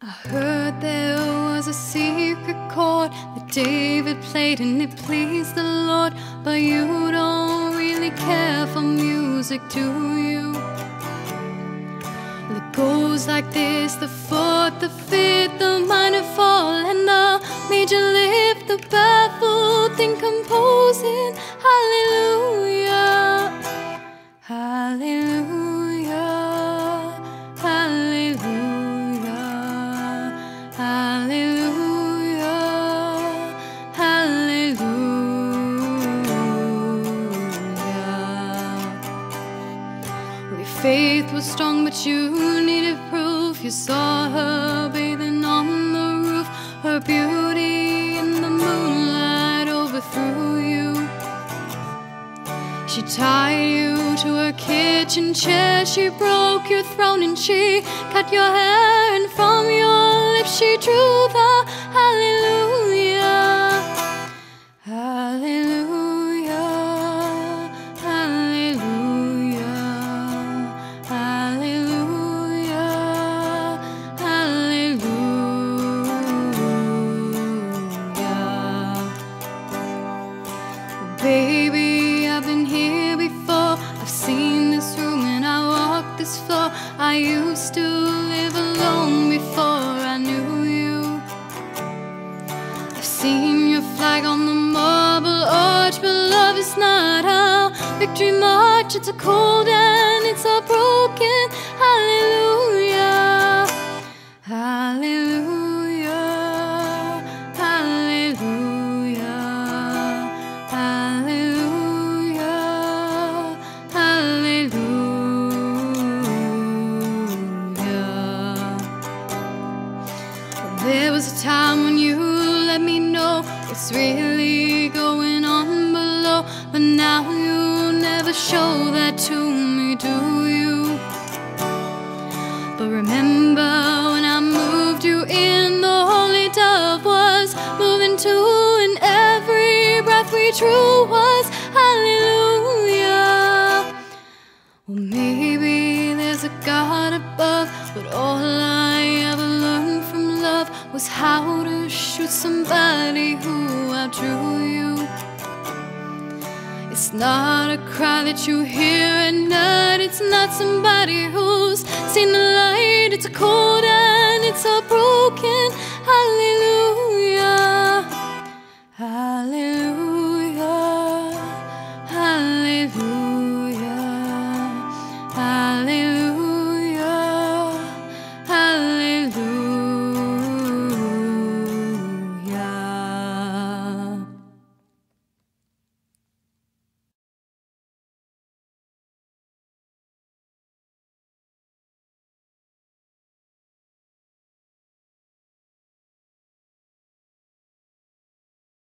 I heard there was a secret chord that David played and it pleased the Lord. But you don't really care for music, do you? It goes like this the Your faith was strong, but you needed proof. You saw her bathing on the roof, her beauty in the moonlight overthrew you. She tied you to her kitchen chair. She broke your throne and she cut your hair. And from Baby, I've been here before. I've seen this room and I walked this floor. I used to live alone before I knew you. I've seen your flag on the marble arch, but love is not our victory march. It's a cold and it's a broken was a time when you let me know what's really going on below, but now you never show that to me, do you? But remember when I moved you in, the holy dove was moving too, and every breath we drew was was how to shoot somebody who outdrew you. It's not a cry that you hear at night, it's not somebody who's seen the light, it's a cold